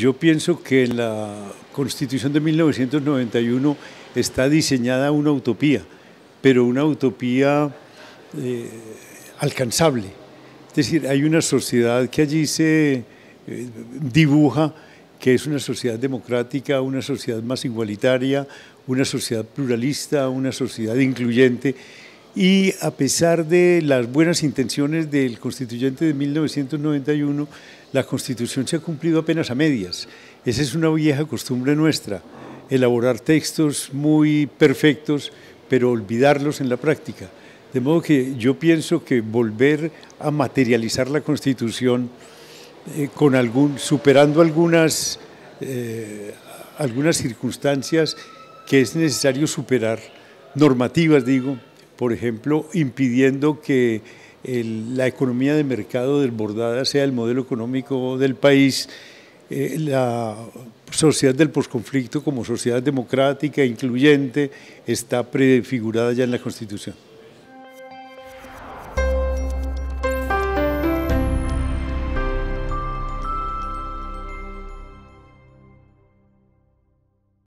Yo pienso que la Constitución de 1991 está diseñada una utopía, pero una utopía eh, alcanzable. Es decir, hay una sociedad que allí se eh, dibuja que es una sociedad democrática, una sociedad más igualitaria, una sociedad pluralista, una sociedad incluyente. Y a pesar de las buenas intenciones del constituyente de 1991, la Constitución se ha cumplido apenas a medias. Esa es una vieja costumbre nuestra, elaborar textos muy perfectos, pero olvidarlos en la práctica. De modo que yo pienso que volver a materializar la Constitución eh, con algún, superando algunas, eh, algunas circunstancias que es necesario superar, normativas digo, por ejemplo, impidiendo que la economía de mercado desbordada sea el modelo económico del país, eh, la sociedad del posconflicto como sociedad democrática, incluyente, está prefigurada ya en la Constitución.